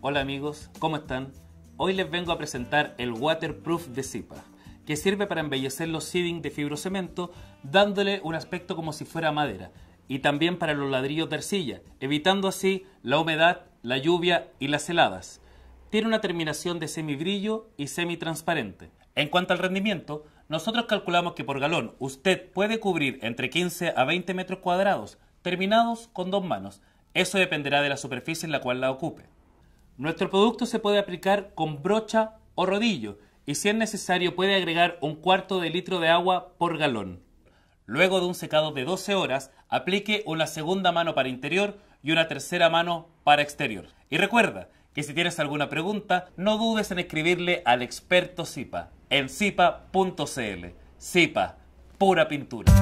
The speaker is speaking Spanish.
Hola amigos, ¿cómo están? Hoy les vengo a presentar el Waterproof de Zipa, que sirve para embellecer los seeding de fibrocemento dándole un aspecto como si fuera madera y también para los ladrillos de arcilla, evitando así la humedad, la lluvia y las heladas. Tiene una terminación de semibrillo y semitransparente. En cuanto al rendimiento, nosotros calculamos que por galón usted puede cubrir entre 15 a 20 metros cuadrados, terminados con dos manos. Eso dependerá de la superficie en la cual la ocupe. Nuestro producto se puede aplicar con brocha o rodillo y si es necesario puede agregar un cuarto de litro de agua por galón. Luego de un secado de 12 horas, aplique una segunda mano para interior y una tercera mano para exterior. Y recuerda que si tienes alguna pregunta, no dudes en escribirle al experto Zipa en zipa.cl. Zipa, pura pintura.